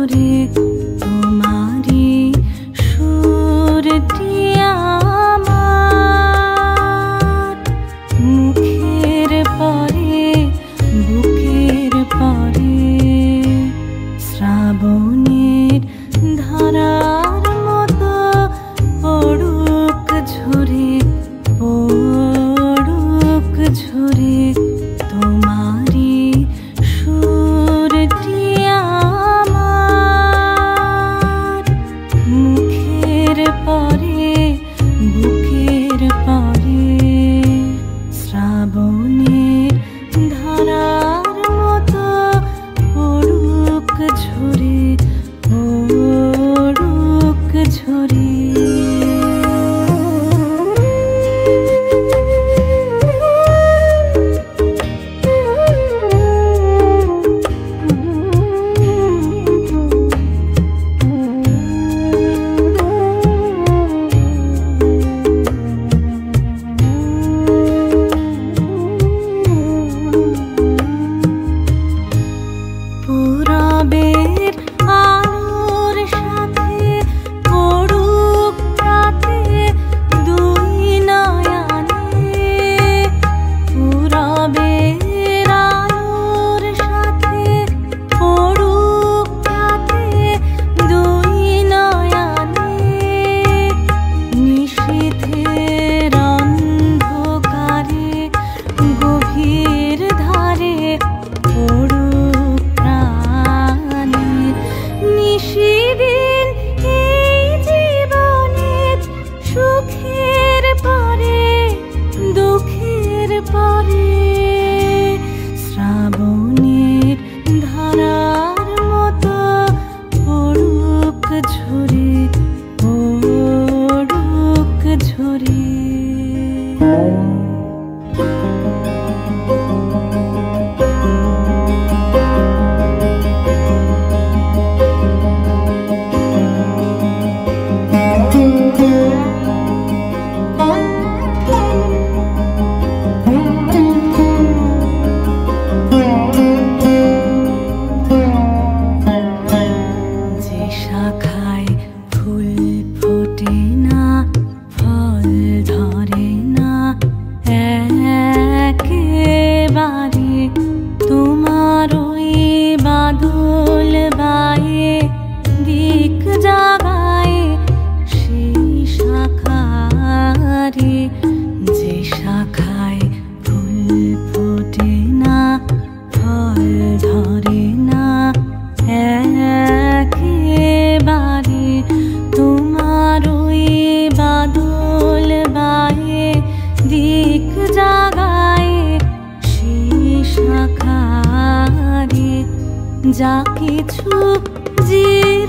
Rodrigo ফোটে না ফল ধরে না তোমার ওই বাদল বায়ে দিক জাগায় সেই শাখারে যা কিছু জীব